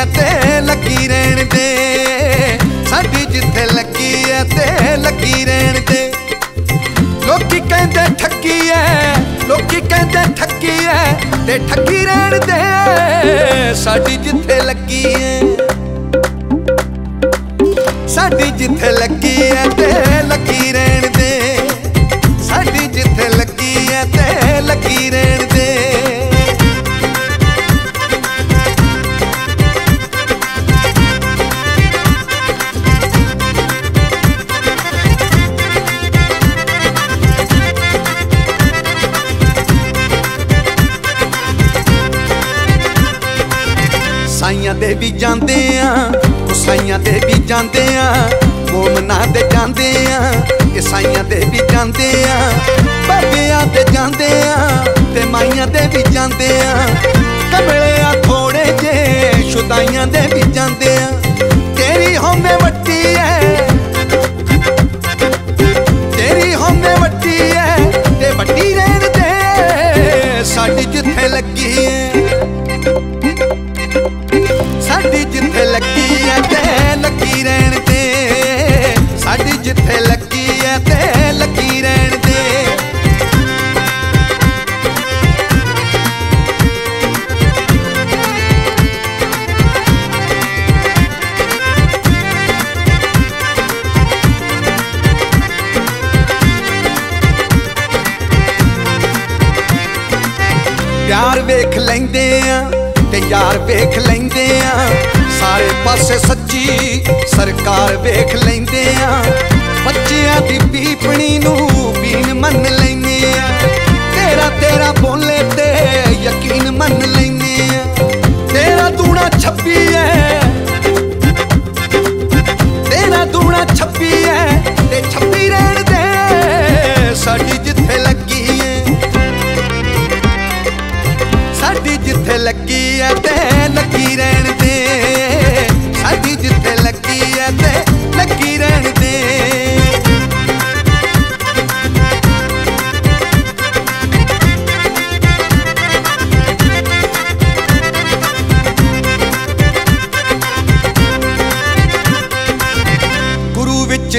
ਐ ਤੇ ਲੱਗੀ ਰਹਿਣ ਦੇ। ਸਾਡੀ ਜਿੱਥੇ ਲੱਗੀ ਐ ਤੇ ਲੱਗੀ ਰਹਿਣ ਦੇ। ਲੋਕੀ ਕਹਿੰਦੇ ਠੱਕੀ ਐ, ਲੋਕੀ ਕਹਿੰਦੇ ਠੱਗੀ ਐ ਤੇ ਠੱਗੀ ਰਹਿਣ ਦੇ। ਸਾਡੀ ਜਿੱਥੇ ਲੱਗੀ ਐ। ਸਾਡੀ ਜਿੱਥੇ ਲੱਗੀ ਐ ਤੇ ਲੱਗੀ ਰਹਿਣ ਦੇ। ਸਾਡੀ ਜਿੱਥੇ ਲੱਗੀ ਐ ਤੇ ਲੱਗੀ ਰਹਿਣ ਦੇ ਵੀ ਜਾਂਦੇ ਆ ਕੁਸਾਈਆਂ ਦੇ ਵੀ ਜਾਂਦੇ ਆ, ਮੋਮਨਾ ਦੇ ਜਾਂਦੇ ਆ ਇਸਾਈਆਂ ਦੇ ਵੀ ਜਾਂਦੇ ਆ ਬਾਬਿਆਂ ਦੇ ਜਾਂਦੇ ਆ ਤੇ ਮਾਈਆਂ ਦੇ ਵੀ ਜਾਂਦੇ ਆ ਕਮਲੇ ਆ ਥੋੜੇ ਜੇ ਸ਼ੁਦਾਈਆਂ ਦੇ ਵੀ ਜਾਂਦੇ ਵੇਖ ਲੈਂਦੇ ਆ, ਤੇ ਯਾਰ ਵੇਖ ਲੈਂਦੇ ਆ। ਸਾਰੇ ਪਾਸੇ ਸੱਚੀ ਸਰਕਾਰ ਵੇਖ ਲੈਂਦੇ ਆ। ਬੱਚਿਆਂ ਦੀ ਪੀਪਣੀ ਨੂੰ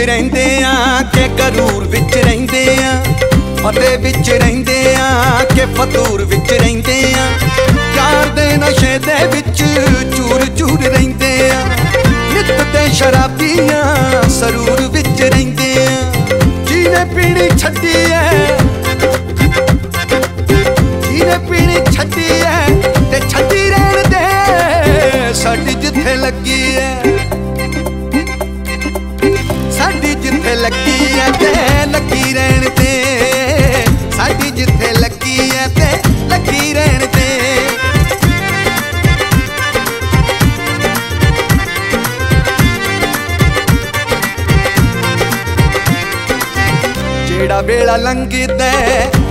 ਰਹਿੰਦੇ ਆ ਕਿ ਗਰੂਰ ਵਿੱਚ ਰਹਿੰਦੇ ਆ, ਫਤਿਹ ਵਿੱਚ ਰਹਿੰਦੇ ਆ ਕਿ ਫਤੂਰ ਵਿੱਚ ਰਹਿੰਦੇ ਆ। ਯਾਰ ਦੇ ਨਸ਼ੇ ਦੇ ਵਿੱਚ ਚੂਰ ਚੂਰ ਰਹਿੰਦੇ ਆ, ਨਿਤ ਤੇ ਸ਼ਰਾਬੀਆਂ ਸਰੂਰ ਵਿੱਚ ਰਹਿੰਦੇ ਆ। ਜਿਹਨੇ ਪੀਣੀ ਛੱਡੀ ਐ ਜਿਹਨੇ ਪੀਣੀ ਛੱਡੀ ਐ ਤੇ ਛੱਡੀ ਰਹਿਣ ਦੇ, ਸਾਡੀ ਜਿੱਥੇ ਲੱਗੀ ਐ। ਲੱਗੀ ਐ ਤੇ ਲੱਗੀ ਰਹਿਣ ਤੇ। ਸਾਡੀ ਜਿੱਥੇ ਲੱਗੀ ਐ ਤੇ ਲੱਗੀ ਰਹਿਣ ਤੇ। ਜਿਹੜਾ ਵੇਲਾ ਲੰਘਦਾ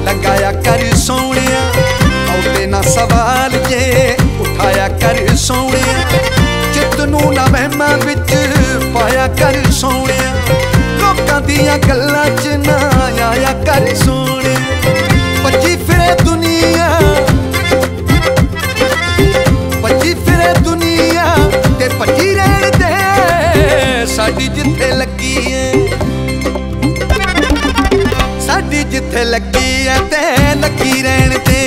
ਲੰਗਾਇਆ ਕਰ ਸੋਹਣਿਆ। ਆਉਂਦੇ ਨਾ ਸਵਾਲ ਜੇ, ਉਠਾਇਆ ਕਰ ਸੋਹਣਿਆ। ਚਿੱਤ ਨੂੰ ਨਾ ਵਹਿਮਾਂ ਵਿੱਚ ਪਾਇਆ ਕਰ ਸੋਹਣਿਆ। ਦੀਆਂ ਗੱਲਾਂ 'ਚ ਨਾ ਆਇਆ ਕਰ ਸੋਹਣਿਆ ਭੱਜੀ ਫਿਰੇ ਦੁਨੀਆ। ਭੱਜੀ ਫਿਰੇ ਦੁਨੀਆ ਤੇ ਭੱਜੀ ਰਹਿਣ ਦੇ। ਸਾਡੀ ਜਿੱਥੇ ਲੱਗੀ ਏ। ਸਾਡੀ ਜਿੱਥੇ ਲੱਗੀ ਐ ਤੇ ਲੱਗੀ ਰਹਿਣ ਦੇ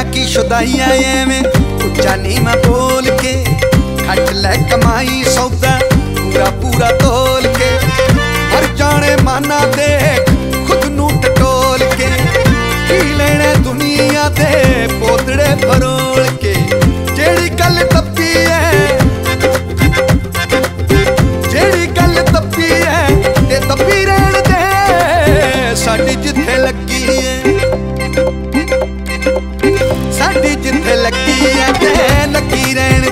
ਲੈਣਾ ਕੀ ਸ਼ੁਦਾਈਆਂ ਐਵੇਂ? ਉੱਚਾ ਨੀਵਾਂ ਬੋਲ ਕੇ, ਖੱਟ ਲੈ ਕਮਾਈ ਸੌਦਾ ਪੂਰਾ ਪੂਰਾ ਤੋਲ ਕੇ। ਸਾਡੀ ਜਿੱਥੇ ਲੱਗੀ ਐ ਤੇ ਲੱਗੀ ਰਹਿਣ